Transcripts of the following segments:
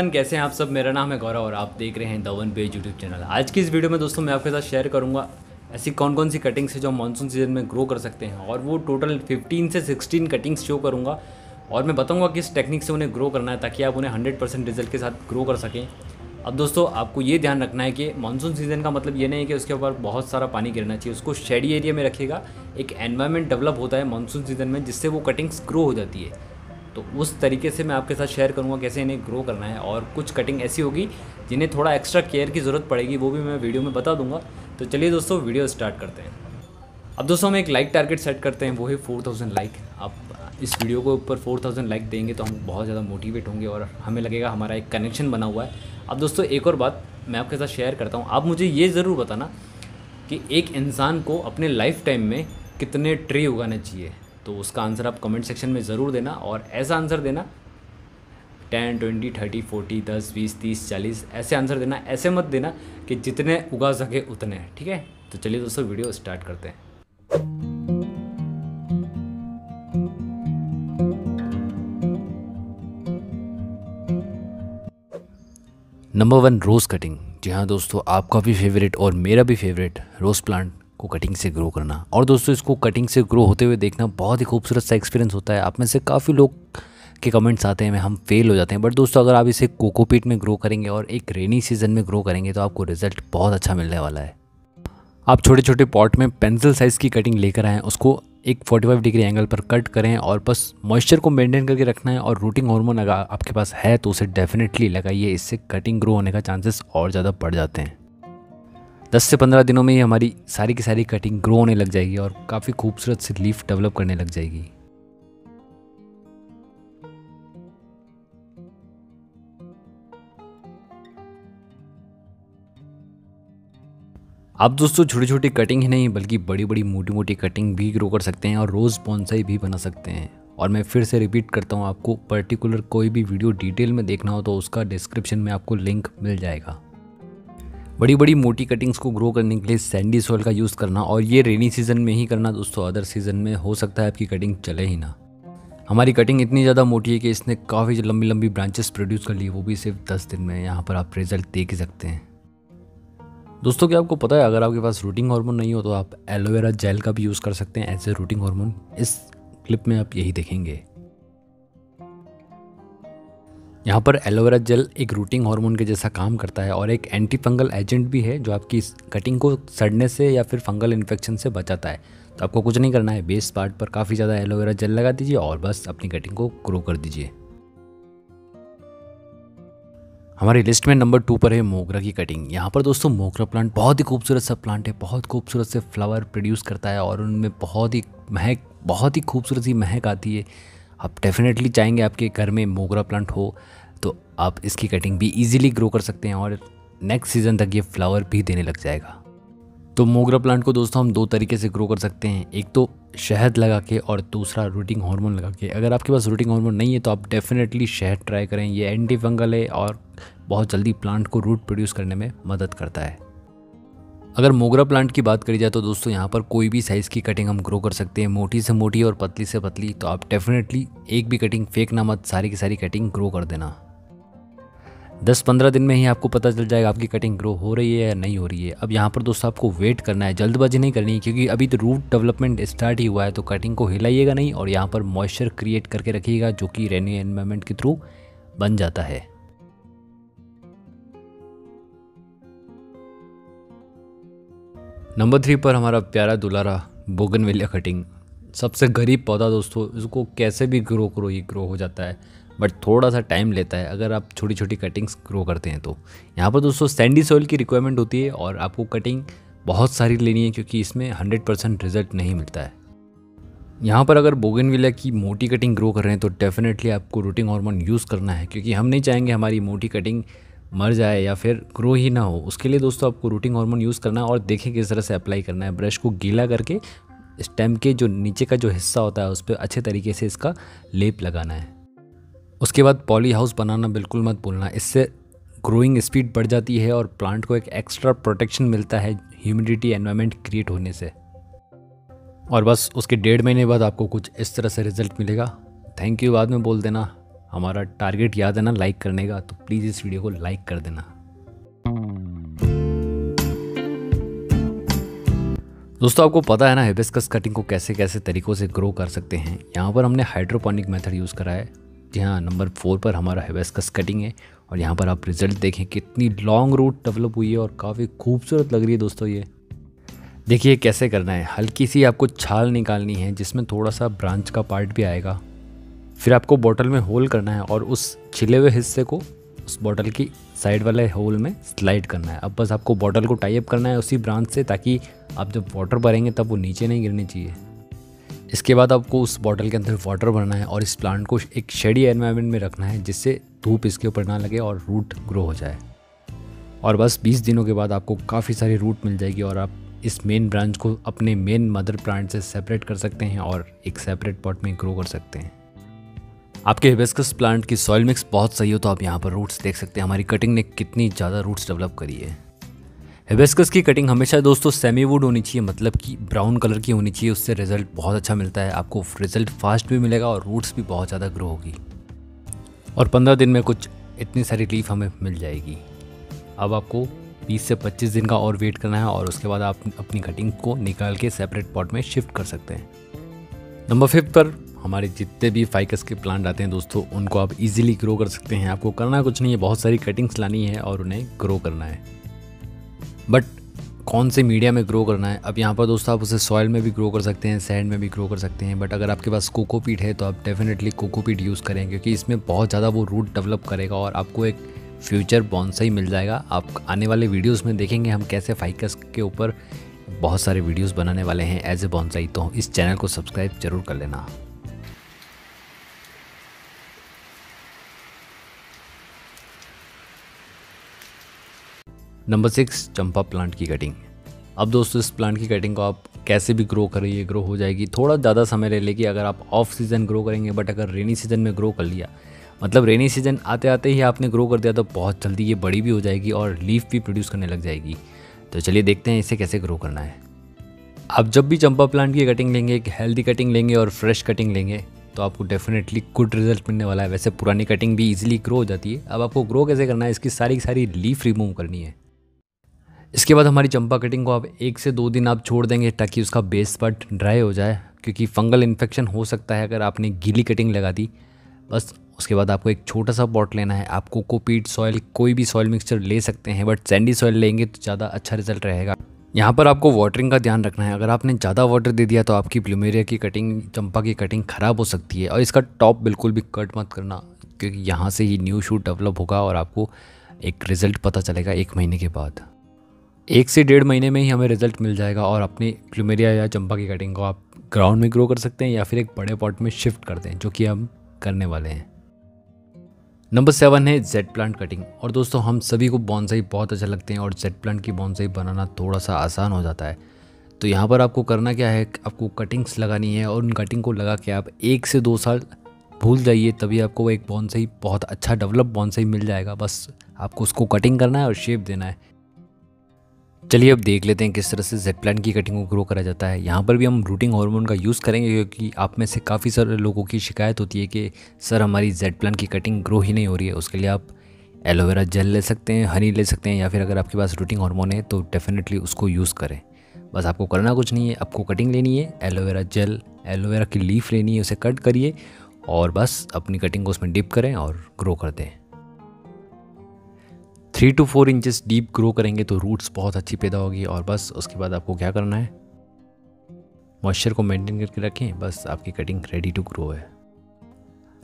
Everyone, कैसे हैं आप सब? मेरा नाम है गौरव और आप देख रहे हैं दवन बेज यूट्यूब चैनल। आज की इस वीडियो में दोस्तों, मैं आपके साथ शेयर करूँगा ऐसी कौन कौन सी कटिंग्स है जो मानसून सीज़न में ग्रो कर सकते हैं और वो टोटल 15 से 16 कटिंग्स शो करूँगा और मैं बताऊँगा किस टेक्निक से उन्हें ग्रो करना है ताकि आप उन्हें 100 परसेंट रिज़ल्ट के साथ ग्रो कर सकें। अब दोस्तों, आपको ये ध्यान रखना है कि मानसून सीज़न का मतलब ये नहीं है कि उसके ऊपर बहुत सारा पानी गिरना चाहिए, उसको शेडी एरिया में रखेगा एक एनवायरनमेंट डेवलप होता है मानसून सीज़न में जिससे वो कटिंग्स ग्रो हो जाती है। तो उस तरीके से मैं आपके साथ शेयर करूँगा कैसे इन्हें ग्रो करना है और कुछ कटिंग ऐसी होगी जिन्हें थोड़ा एक्स्ट्रा केयर की ज़रूरत पड़ेगी, वो भी मैं वीडियो में बता दूँगा। तो चलिए दोस्तों वीडियो स्टार्ट करते हैं। अब दोस्तों, हम एक लाइक टारगेट सेट करते हैं, वो है फोर थाउज़ेंड लाइक आप इस वीडियो को ऊपर फोर थाउज़ेंड लाइक देंगे तो हम बहुत ज़्यादा मोटिवेट होंगे और हमें लगेगा हमारा एक कनेक्शन बना हुआ है। अब दोस्तों, एक और बात मैं आपके साथ शेयर करता हूँ। आप मुझे ये ज़रूर बताना कि एक इंसान को अपने लाइफ टाइम में कितने ट्री उगाने चाहिए। तो उसका आंसर आप कमेंट सेक्शन में ज़रूर देना और ऐसा आंसर देना, टेन, ट्वेंटी, थर्टी, फोर्टी, दस, बीस, तीस, चालीस, ऐसे आंसर देना, ऐसे मत देना कि जितने उगा सके उतने, ठीक है? तो चलिए दोस्तों, वीडियो स्टार्ट करते हैं। Number one rose cutting. जी हाँ दोस्तों, आपका भी फेवरेट और मेरा भी फेवरेट रोज़ प्लांट को कटिंग से ग्रो करना। और दोस्तों, इसको कटिंग से ग्रो होते हुए देखना बहुत ही खूबसूरत सा एक्सपीरियंस होता है। आप में से काफ़ी लोग के कमेंट्स आते हैं हम फेल हो जाते हैं। बट दोस्तों, अगर आप इसे कोकोपीट में ग्रो करेंगे और एक रेनी सीज़न में ग्रो करेंगे तो आपको रिज़ल्ट बहुत अच्छा मिलने वाला है। आप छोटे छोटे पॉट में पेंसिल साइज़ की कटिंग लेकर आएँ, उसको एक 45 डिग्री एंगल पर कट करें और बस मॉइस्चर को मेंटेन करके रखना है और रूटिंग हार्मोन अगर आपके पास है तो उसे डेफिनेटली लगाइए। इससे कटिंग ग्रो होने का चांसेस और ज़्यादा बढ़ जाते हैं। 10 से 15 दिनों में ही हमारी सारी की सारी कटिंग ग्रो होने लग जाएगी और काफ़ी खूबसूरत सी लीफ डेवलप करने लग जाएगी। आप दोस्तों छोटी छोटी कटिंग ही नहीं, बल्कि बड़ी बड़ी मोटी मोटी कटिंग भी ग्रो कर सकते हैं और रोज़ बॉन्साई भी बना सकते हैं। और मैं फिर से रिपीट करता हूँ, आपको पर्टिकुलर कोई भी वीडियो डिटेल में देखना हो तो उसका डिस्क्रिप्शन में आपको लिंक मिल जाएगा। बड़ी बड़ी मोटी कटिंग्स को ग्रो करने के लिए सैंडी सॉइल का यूज़ करना और ये रेनी सीज़न में ही करना दोस्तों अदर सीज़न में हो सकता है आपकी कटिंग चले ही ना। हमारी कटिंग इतनी ज़्यादा मोटी है कि इसने काफ़ी लंबी लंबी ब्रांचेस प्रोड्यूस कर ली, वो भी सिर्फ़ दस दिन में, यहाँ पर आप रिज़ल्ट देख ही सकते हैं। दोस्तों, क्या आपको पता है, अगर आपके पास रूटिंग हार्मोन नहीं हो तो आप एलोवेरा जेल का भी यूज़ कर सकते हैं एज ए रूटिंग हार्मोन इस क्लिप में आप यही देखेंगे। यहाँ पर एलोवेरा जेल एक रूटिंग हार्मोन के जैसा काम करता है और एक एंटी फंगल एजेंट भी है जो आपकी कटिंग को सड़ने से या फिर फंगल इन्फेक्शन से बचाता है। तो आपको कुछ नहीं करना है बेस पार्ट पर काफ़ी ज़्यादा एलोवेरा जेल लगा दीजिए और बस अपनी कटिंग को ग्रो कर दीजिए। हमारी लिस्ट में नंबर टू पर है मोगरा की कटिंग यहाँ पर दोस्तों मोगरा प्लांट बहुत ही खूबसूरत सा प्लांट है, बहुत खूबसूरत से फ्लावर प्रोड्यूस करता है और उनमें बहुत ही महक, बहुत ही खूबसूरत सी महक आती है। आप डेफिनेटली चाहेंगे आपके घर में मोगरा प्लांट हो तो आप इसकी कटिंग भी ईजिली ग्रो कर सकते हैं और नेक्स्ट सीज़न तक ये फ्लावर भी देने लग जाएगा। तो मोगरा प्लांट को दोस्तों हम दो तरीके से ग्रो कर सकते हैं। एक तो शहद लगा के और दूसरा रूटिंग हार्मोन लगा के। अगर आपके पास रूटिंग हार्मोन नहीं है तो आप डेफिनेटली शहद ट्राई करें। ये एंटी फंगल है और बहुत जल्दी प्लांट को रूट प्रोड्यूस करने में मदद करता है। अगर मोगरा प्लांट की बात करी जाए तो दोस्तों यहाँ पर कोई भी साइज़ की कटिंग हम ग्रो कर सकते हैं। मोटी से मोटी और पतली से पतली तो आप डेफिनेटली एक भी कटिंग फेंकना मत, सारी की सारी कटिंग ग्रो कर देना। दस पंद्रह दिन में ही आपको पता चल जाएगा आपकी कटिंग ग्रो हो रही है या नहीं हो रही है। अब यहाँ पर दोस्तों आपको वेट करना है, जल्दबाजी नहीं करनी है, क्योंकि अभी तो रूट डेवलपमेंट स्टार्ट ही हुआ है तो कटिंग को हिलाइएगा नहीं और यहाँ पर मॉइस्चर क्रिएट करके रखिएगा, जो कि रेनी एनवायरमेंट के थ्रू बन जाता है। नंबर थ्री पर हमारा प्यारा दुलारा बोगन कटिंग। सबसे गरीब पौधा दोस्तों, इसको कैसे भी ग्रो करो, ये ग्रो हो जाता है। बट थोड़ा सा टाइम लेता है, अगर आप छोटी छोटी कटिंग्स ग्रो करते हैं तो। यहाँ पर दोस्तों सैंडी सॉइल की रिक्वायरमेंट होती है और आपको कटिंग बहुत सारी लेनी है क्योंकि इसमें हंड्रेड परसेंट रिज़ल्ट नहीं मिलता है। यहाँ पर अगर बोगनविला की मोटी कटिंग ग्रो कर रहे हैं तो डेफिनेटली आपको रूटिंग हार्मोन यूज़ करना है, क्योंकि हम नहीं चाहेंगे हमारी मोटी कटिंग मर जाए या फिर ग्रो ही ना हो, उसके लिए दोस्तों आपको रूटिंग हार्मोन यूज़ करना है और देखें किस तरह से अप्लाई करना है। ब्रश को गीला करके स्टेम के जो नीचे का जो हिस्सा होता है, उस पर अच्छे तरीके से इसका लेप लगाना है। उसके बाद पॉली हाउस बनाना बिल्कुल मत भूलना, इससे ग्रोइंग स्पीड बढ़ जाती है और प्लांट को एक एक्स्ट्रा प्रोटेक्शन मिलता है ह्यूमिडिटी एनवायरनमेंट क्रिएट होने से। और बस उसके डेढ़ महीने बाद आपको कुछ इस तरह से रिज़ल्ट मिलेगा। थैंक यू बाद में बोल देना। हमारा टारगेट याद है ना लाइक करने का तो प्लीज़ इस वीडियो को लाइक कर देना। दोस्तों, आपको पता है ना हेबिस्कस कटिंग को कैसे कैसे तरीक़ों से ग्रो कर सकते हैं। यहाँ पर हमने हाइड्रोपोनिक मेथड यूज़ करा है। जी हाँ नंबर फोर पर हमारा हेबिस्कस कटिंग है और यहाँ पर आप रिज़ल्ट देखें कितनी लॉन्ग रूट डेवलप हुई है और काफ़ी खूबसूरत लग रही है दोस्तों ये। देखिए, कैसे करना है? हल्की सी आपको छाल निकालनी है, जिसमें थोड़ा सा ब्रांच का पार्ट भी आएगा। फिर आपको बॉटल में होल करना है और उस छिले हुए हिस्से को उस बॉटल की साइड वाले होल में स्लाइड करना है। अब बस आपको बॉटल को टाइप करना है उसी ब्रांच से ताकि आप जब वाटर भरेंगे तब वो नीचे नहीं गिरनी चाहिए। इसके बाद आपको उस बॉटल के अंदर वाटर भरना है और इस प्लांट को एक शेडी एनवायरनमेंट में रखना है जिससे धूप इसके ऊपर ना लगे और रूट ग्रो हो जाए। और बस 20 दिनों के बाद आपको काफ़ी सारी रूट मिल जाएगी और आप इस मेन ब्रांच को अपने मेन मदर प्लांट से सेपरेट कर सकते हैं और एक सेपरेट पॉट में ग्रो कर सकते हैं। आपके हिबिस्कस प्लांट की सॉइल मिक्स बहुत सही हो तो आप यहाँ पर रूट्स देख सकते हैं। हमारी कटिंग ने कितनी ज़्यादा रूट्स डेवलप करी है। हिबिस्कस की कटिंग हमेशा दोस्तों सेमी वुड होनी चाहिए मतलब कि ब्राउन कलर की होनी चाहिए। उससे रिज़ल्ट बहुत अच्छा मिलता है। आपको रिज़ल्ट फास्ट भी मिलेगा और रूट्स भी बहुत ज़्यादा ग्रो होगी। और पंद्रह दिन में कुछ इतनी सारी लीफ हमें मिल जाएगी। अब आपको 20 से 25 दिन का और वेट करना है और उसके बाद आप अपनी कटिंग को निकाल के सेपरेट पॉट में शिफ्ट कर सकते हैं। नंबर फिफ्थ पर हमारे जितने भी फाइकस के प्लांट आते हैं दोस्तों, उनको आप इजीली ग्रो कर सकते हैं। आपको करना कुछ नहीं है, बहुत सारी कटिंग्स लानी है और उन्हें ग्रो करना है। बट कौन से मीडिया में ग्रो करना है? अब यहाँ पर दोस्तों आप उसे सॉइल में भी ग्रो कर सकते हैं सैंड में भी ग्रो कर सकते हैं। बट अगर आपके पास कोकोपीट है तो आप डेफिनेटली कोकोपीट यूज़ करें क्योंकि इसमें बहुत ज़्यादा वो रूट डेवलप करेगा और आपको एक फ्यूचर बॉन्साई मिल जाएगा। आप आने वाले वीडियोस में देखेंगे हम कैसे फाइकस के ऊपर बहुत सारे वीडियोस बनाने वाले हैं एज ए बॉन्साई तो इस चैनल को सब्सक्राइब ज़रूर कर लेना। नंबर सिक्स, चंपा प्लांट की कटिंग अब दोस्तों, इस प्लांट की कटिंग को आप कैसे भी ग्रो करें, ये ग्रो हो जाएगी। थोड़ा ज़्यादा समय ले लेगी अगर आप ऑफ़ सीज़न ग्रो करेंगे बट अगर रेनी सीज़न में ग्रो कर लिया मतलब रेनी सीज़न आते आते ही आपने ग्रो कर दिया तो बहुत जल्दी ये बड़ी भी हो जाएगी और लीफ भी प्रोड्यूस करने लग जाएगी। तो चलिए देखते हैं इसे कैसे ग्रो करना है। आप जब भी चंपा प्लांट की कटिंग लेंगे, एक हेल्दी कटिंग लेंगे और फ्रेश कटिंग लेंगे तो आपको डेफिनेटली गुड रिज़ल्ट मिलने वाला है। वैसे पुरानी कटिंग भी इजीली ग्रो हो जाती है। अब आपको ग्रो कैसे करना है, इसकी सारी सारी लीफ रिमूव करनी है। इसके बाद हमारी चंपा कटिंग को आप एक से दो दिन आप छोड़ देंगे ताकि उसका बेस पार्ट ड्राई हो जाए, क्योंकि फंगल इन्फेक्शन हो सकता है अगर आपने गीली कटिंग लगा दी। बस उसके बाद आपको एक छोटा सा पॉट लेना है। आप कोकोपीट सॉइल कोई भी सॉइल मिक्सचर ले सकते हैं बट सैंडी सॉइल लेंगे तो ज़्यादा अच्छा रिज़ल्ट रहेगा। यहाँ पर आपको वाटरिंग का ध्यान रखना है। अगर आपने ज़्यादा वाटर दे दिया तो आपकी प्लूमेरिया की कटिंग चंपा की कटिंग ख़राब हो सकती है। और इसका टॉप बिल्कुल भी कट मत करना, क्योंकि यहाँ से ही न्यू शूट डेवलप होगा और आपको एक रिज़ल्ट पता चलेगा एक महीने के बाद। एक से डेढ़ महीने में ही हमें रिज़ल्ट मिल जाएगा और अपनी प्लूमेरिया या चंपा की कटिंग को आप ग्राउंड में ग्रो कर सकते हैं या फिर एक बड़े पॉट में शिफ्ट कर दें, जो कि हम करने वाले हैं। नंबर सेवन है जेड प्लांट कटिंग और दोस्तों, हम सभी को बॉन्साई बहुत अच्छा लगते हैं और जेड प्लांट की बॉन्साई बनाना थोड़ा सा आसान हो जाता है। तो यहाँ पर आपको करना क्या है, आपको कटिंग्स लगानी है और उन कटिंग को लगा के आप एक से दो साल भूल जाइए, तभी आपको एक बॉन्साई बहुत अच्छा डेवलप बॉन्साई मिल जाएगा। बस आपको उसको कटिंग करना है और शेप देना है। चलिए अब देख लेते हैं किस तरह से जेड प्लांट की कटिंग को ग्रो करा जाता है। यहाँ पर भी हम रूटिंग हार्मोन का यूज़ करेंगे क्योंकि आप में से काफ़ी सारे लोगों की शिकायत होती है कि, सर, हमारी जेड प्लांट की कटिंग ग्रो ही नहीं हो रही है। उसके लिए आप एलोवेरा जेल ले सकते हैं हनी ले सकते हैं या फिर अगर आपके पास रूटिंग हार्मोन है तो डेफिनेटली उसको यूज़ करें। बस आपको करना कुछ नहीं है। आपको कटिंग लेनी है aloe vera gel aloe vera की लीफ लेनी है, उसे कट करिए और बस अपनी कटिंग को उसमें डिप करें और ग्रो कर दें three two four inches deep grow करेंगे तो रूट्स बहुत अच्छी पैदा होगी और बस उसके बाद आपको क्या करना है? मॉइस्चर को मेंटेन करके रखें, बस आपकी कटिंग रेडी टू ग्रो है।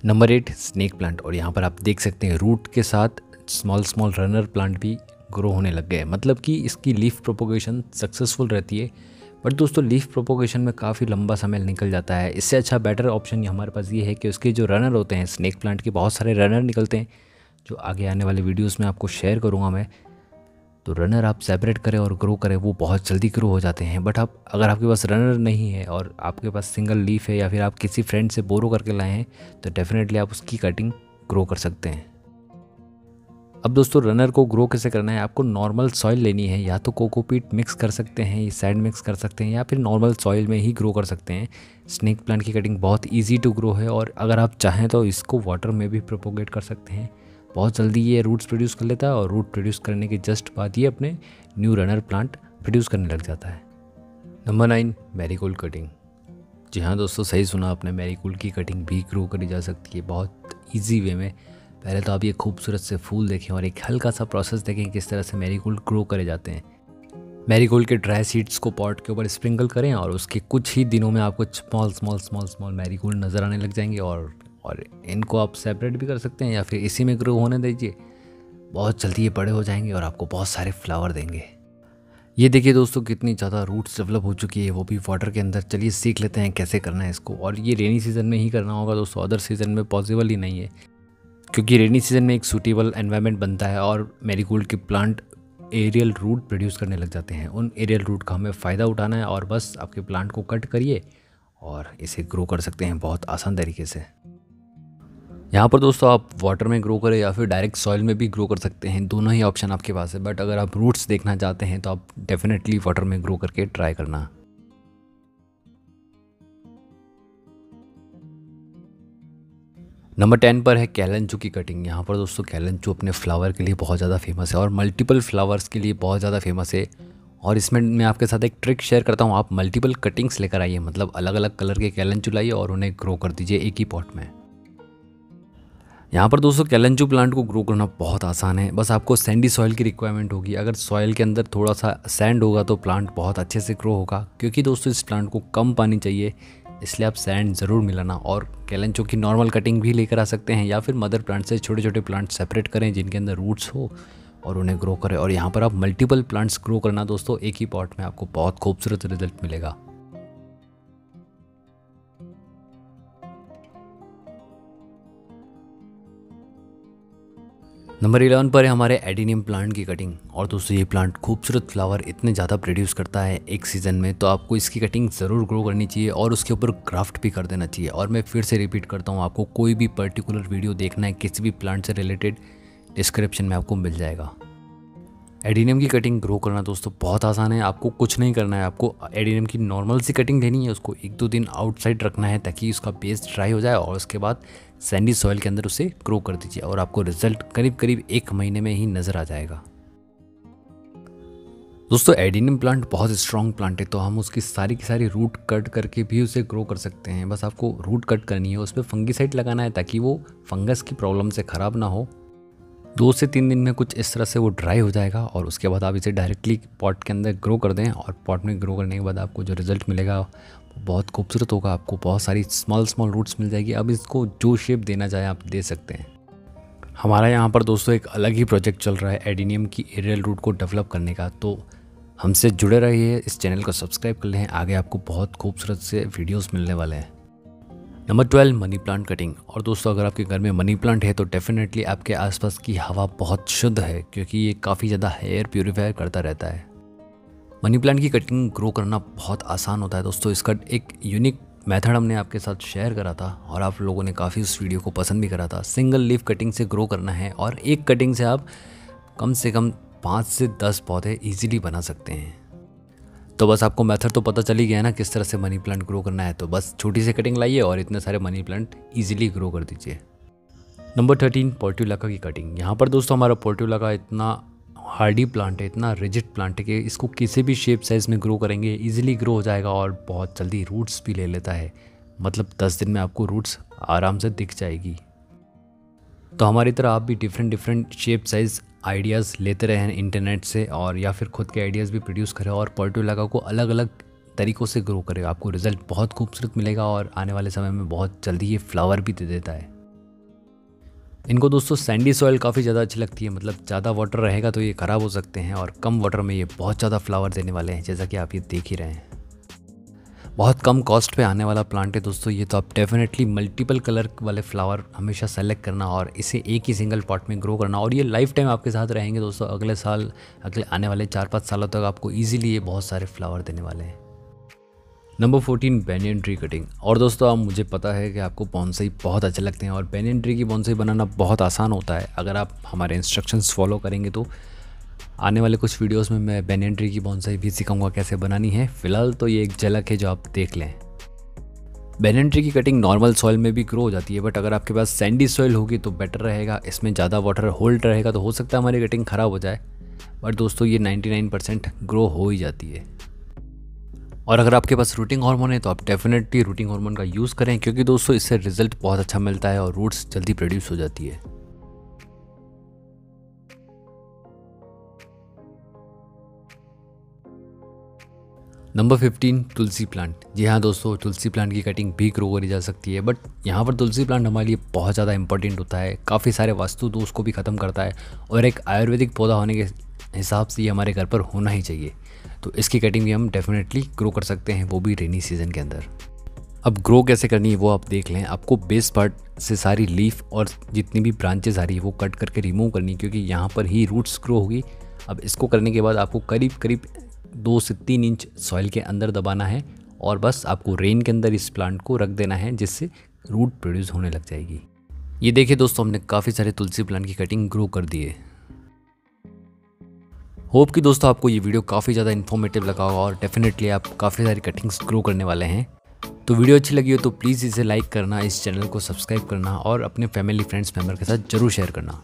नंबर एट स्नेक प्लांट और यहाँ पर आप देख सकते हैं रूट के साथ स्मॉल स्मॉल रनर प्लांट भी ग्रो होने लग गए मतलब कि इसकी लीफ प्रोपोगेशन सक्सेसफुल रहती है। बट दोस्तों लीफ प्रोपोगेशन में काफ़ी लंबा समय निकल जाता है। इससे अच्छा बेटर ऑप्शन हमारे पास ये है कि उसके जो रनर होते हैं स्नेक प्लांट के बहुत सारे रनर निकलते हैं। जो आगे आने वाले वीडियोस में आपको शेयर करूँगा मैं तो रनर आप सेपरेट करें और ग्रो करें, वो बहुत जल्दी ग्रो हो जाते हैं। बट आप, अगर आपके पास रनर नहीं है और आपके पास सिंगल लीफ है या फिर आप किसी फ्रेंड से बोरो करके लाए हैं तो डेफिनेटली आप उसकी कटिंग ग्रो कर सकते हैं। अब दोस्तों रनर को ग्रो कैसे करना है? आपको नॉर्मल सॉइल लेनी है, या तो कोकोपीट मिक्स कर सकते हैं, या सैंड मिक्स कर सकते हैं, या फिर नॉर्मल सॉइल में ही ग्रो कर सकते हैं। स्नेक प्लांट की कटिंग बहुत इजी टू ग्रो है और अगर आप चाहें तो इसको वाटर में भी प्रोपोगेट कर सकते हैं। बहुत जल्दी ये रूट्स प्रोड्यूस कर लेता है और रूट प्रोड्यूस करने के जस्ट बाद ये अपने न्यू रनर प्लांट प्रोड्यूस करने लग जाता है। नंबर नाइन मैरीगोल्ड कटिंग जी हाँ दोस्तों, सही सुना आपने मैरीगोल्ड की कटिंग भी ग्रो करी जा सकती है बहुत ईजी वे में। पहले तो आप ये खूबसूरत से फूल देखें और एक हल्का सा प्रोसेस देखें किस तरह से मैरीगोल्ड ग्रो करे जाते हैं। मैरीगोल्ड के ड्राई सीड्स को पॉट के ऊपर स्प्रिंकल करें और उसके कुछ ही दिनों में आपको small small small small marigold नज़र आने लग जाएँगे और और इनको आप सेपरेट भी कर सकते हैं या फिर इसी में ग्रो होने दीजिए। बहुत जल्दी ये बड़े हो जाएँगे और आपको बहुत सारे फ्लावर देंगे। ये देखिए दोस्तों, कितनी ज़्यादा रूट्स डेवलप हो चुकी है। वो भी वाटर के अंदर। चलिए सीख लेते हैं कैसे करना है इसको। और ये रेनी सीज़न में ही करना होगा दोस्तों। अदर सीज़न में पॉसिबल ही नहीं है। क्योंकि रेनी सीज़न में एक सूटेबल एनवायरनमेंट बनता है और मेरीगोल्ड के प्लांट एरियल रूट प्रोड्यूस करने लग जाते हैं। उन एरियल रूट का हमें फ़ायदा उठाना है और बस आपके प्लांट को कट करिए और इसे ग्रो कर सकते हैं बहुत आसान तरीके से। यहाँ पर दोस्तों आप वाटर में ग्रो करें या फिर डायरेक्ट सॉइल में भी ग्रो कर सकते हैं, दोनों ही ऑप्शन आपके पास है। बट अगर आप रूट्स देखना चाहते हैं तो आप डेफिनेटली वाटर में ग्रो करके ट्राई करना। नंबर टेन पर है कैलेंचू की कटिंग यहाँ पर दोस्तों कैलेंचू अपने फ्लावर के लिए बहुत ज़्यादा फ़ेमस है और मल्टीपल फ्लावर्स के लिए बहुत ज़्यादा फ़ेमस है। और इसमें मैं आपके साथ एक ट्रिक शेयर करता हूँ। आप मल्टीपल कटिंग्स लेकर आइए मतलब अलग अलग कलर के कैलेंचू लाइए और उन्हें ग्रो कर दीजिए एक ही पॉट में। यहाँ पर दोस्तों कैलेंचू प्लांट को ग्रो करना बहुत आसान है। बस आपको सैंडी सॉइल की रिक्वायरमेंट होगी। अगर सॉइल के अंदर थोड़ा सा सैंड होगा तो प्लांट बहुत अच्छे से ग्रो होगा। क्योंकि दोस्तों इस प्लांट को कम पानी चाहिए, इसलिए आप सैंड ज़रूर मिलाना और कैलेंचो की नॉर्मल कटिंग भी लेकर आ सकते हैं या फिर मदर प्लांट से छोटे छोटे प्लांट सेपरेट करें जिनके अंदर रूट्स हो और उन्हें ग्रो करें। और यहाँ पर आप मल्टीपल प्लांट्स ग्रो करना दोस्तों एक ही पॉट में आपको बहुत खूबसूरत रिज़ल्ट मिलेगा। नंबर इलेवन पर है हमारे एडिनियम प्लांट की कटिंग और दोस्तों, ये प्लांट खूबसूरत फ्लावर इतने ज़्यादा प्रोड्यूस करता है एक सीज़न में तो आपको इसकी कटिंग ज़रूर ग्रो करनी चाहिए और उसके ऊपर क्राफ्ट भी कर देना चाहिए। और मैं फिर से रिपीट करता हूँ, आपको कोई भी पर्टिकुलर वीडियो देखना है, किसी भी प्लांट से रिलेटेड डिस्क्रिप्शन में आपको मिल जाएगा। एडिनियम की कटिंग ग्रो करना दोस्तों, बहुत आसान है। आपको कुछ नहीं करना है। आपको एडिनियम की नॉर्मल सी कटिंग देनी है, उसको एक दो दिन आउटसाइड रखना है ताकि उसका बेस ड्राई हो जाए और उसके बाद सैंडी सॉइल के अंदर उसे ग्रो कर दीजिए और आपको रिज़ल्ट करीब करीब एक महीने में ही नज़र आ जाएगा। दोस्तों, एडिनियम प्लांट बहुत स्ट्रॉन्ग प्लांट है तो हम उसकी सारी की सारी रूट कट करके भी उसे ग्रो कर सकते हैं। बस आपको रूट कट करनी है, उस पर फंगीसाइड लगाना है ताकि वो फंगस की प्रॉब्लम से ख़राब ना हो। दो से तीन दिन में कुछ इस तरह से वो ड्राई हो जाएगा और उसके बाद आप इसे डायरेक्टली पॉट के अंदर ग्रो कर दें और पॉट में ग्रो करने के बाद आपको जो रिज़ल्ट मिलेगा, वो बहुत खूबसूरत होगा। आपको बहुत सारी स्मॉल स्मॉल रूट्स मिल जाएगी। अब इसको जो शेप देना चाहे आप दे सकते हैं। हमारा यहाँ पर दोस्तों एक अलग ही प्रोजेक्ट चल रहा है एडिनियम की एरियल रूट को डेवलप करने का। तो हमसे जुड़े रहिए, इस चैनल को सब्सक्राइब कर लें। आगे आपको बहुत खूबसूरत से वीडियोस मिलने वाले हैं। Number twelve money plant cutting और दोस्तों, अगर आपके घर में मनी प्लांट है तो डेफिनेटली आपके आसपास की हवा बहुत शुद्ध है, क्योंकि ये काफ़ी ज़्यादा हेयर प्योरीफायर करता रहता है। मनी प्लांट की कटिंग ग्रो करना बहुत आसान होता है दोस्तों। इसका एक यूनिक मेथड हमने आपके साथ शेयर करा था, और आप लोगों ने काफ़ी उस वीडियो को पसंद भी करा था। सिंगल लीफ कटिंग से ग्रो करना है, और एक कटिंग से आप कम से कम पाँच से दस पौधे ईजिली बना सकते हैं। तो बस आपको मेथड तो पता चल ही गया ना किस तरह से मनी प्लांट ग्रो करना है। तो बस छोटी सी कटिंग लाइए और इतने सारे मनी प्लांट ईजिली ग्रो कर दीजिए। नंबर थर्टीन पोर्ट्यूलाका की कटिंग यहाँ पर दोस्तों हमारा पोर्ट्यूलाका इतना हार्डी प्लांट है, इतना रिजिड प्लांट है कि इसको किसी भी शेप साइज़ में ग्रो करेंगे इजीली ग्रो हो जाएगा और बहुत जल्दी रूट्स भी ले लेता है। मतलब दस दिन में आपको रूट्स आराम से दिख जाएगी। तो हमारी तरह आप भी different different shape size ideas लेते रहें इंटरनेट से और या फिर खुद के आइडियाज़ भी प्रोड्यूस करें और पोर्टोलागा को अलग अलग तरीक़ों से ग्रो करें। आपको रिज़ल्ट बहुत खूबसूरत मिलेगा और आने वाले समय में बहुत जल्दी ये फ्लावर भी दे देता है। इनको दोस्तों सैंडी सॉइल काफ़ी ज़्यादा अच्छी लगती है मतलब ज़्यादा वाटर रहेगा तो ये ख़राब हो सकते हैं और कम वाटर में ये बहुत ज़्यादा फ्लावर देने वाले हैं, जैसा कि आप ये देख ही रहे हैं। बहुत कम कॉस्ट पे आने वाला प्लांट है दोस्तों, ये तो आप डेफिनेटली मल्टीपल कलर वाले फ्लावर हमेशा सेलेक्ट करना और इसे एक ही सिंगल पॉट में ग्रो करना और ये लाइफ टाइम आपके साथ रहेंगे दोस्तों, अगले साल, अगले आने वाले चार पाँच सालों तक आपको ईजिली ये बहुत सारे फ्लावर देने वाले हैं। Number fourteen banyan tree cutting और दोस्तों, आप मुझे पता है कि आपको बॉन्सई बहुत अच्छे लगते हैं और बेनियन ट्री की बॉन्सई बनाना बहुत आसान होता है। अगर आप हमारे इंस्ट्रक्शंस फॉलो करेंगे तो आने वाले कुछ वीडियोस में मैं ट्री की बॉन्साई भी सिखाऊँगा कैसे बनानी है। फ़िलहाल तो ये एक झलक है जो आप देख लें। बेनियन ट्री की कटिंग नॉर्मल सॉइल में भी ग्रो हो जाती है बट अगर आपके पास सैंडी सॉइल होगी तो बेटर रहेगा। इसमें ज़्यादा वाटर होल्ड रहेगा तो हो सकता है हमारी कटिंग ख़राब हो जाए। बट दोस्तों, ये 99 परसेंट ग्रो हो ही जाती है। और अगर आपके पास रूटिंग हार्मोन है तो आप डेफिनेटली रूटिंग हार्मोन का यूज़ करें, क्योंकि दोस्तों, इससे रिज़ल्ट बहुत अच्छा मिलता है और रूट्स जल्दी प्रोड्यूस हो जाती है। नंबर फिफ्टीन तुलसी प्लांट जी हाँ दोस्तों, तुलसी प्लांट की कटिंग भी ग्रो करी जा सकती है बट यहाँ पर तुलसी प्लांट हमारे लिए बहुत ज़्यादा इंपॉर्टेंट होता है। काफ़ी सारे वास्तु दोष को भी ख़त्म करता है, और एक आयुर्वेदिक पौधा होने के हिसाब से ये हमारे घर पर होना ही चाहिए। तो इसकी कटिंग भी हम डेफिनेटली ग्रो कर सकते हैं, वो भी रेनी सीज़न के अंदर। अब ग्रो कैसे करनी है, वो आप देख लें। आपको बेस पार्ट से सारी लीफ और जितनी भी ब्रांचेज आ रही है, वो कट करके रिमूव करनी क्योंकि यहाँ पर ही रूट्स ग्रो होगी। अब इसको करने के बाद आपको करीब करीब दो से तीन इंच सॉइल के अंदर दबाना है और बस आपको रेन के अंदर इस प्लांट को रख देना है, जिससे रूट प्रोड्यूस होने लग जाएगी। ये देखिए दोस्तों, हमने काफ़ी सारे तुलसी प्लांट की कटिंग ग्रो कर दी है। होप कि दोस्तों आपको ये वीडियो काफ़ी ज़्यादा इन्फॉर्मेटिव लगा होगा और डेफिनेटली आप काफ़ी सारी कटिंग्स ग्रो करने वाले हैं। तो वीडियो अच्छी लगी हो तो प्लीज़ इसे लाइक करना, इस चैनल को सब्सक्राइब करना और अपने फैमिली फ्रेंड्स मेंबर के साथ ज़रूर शेयर करना।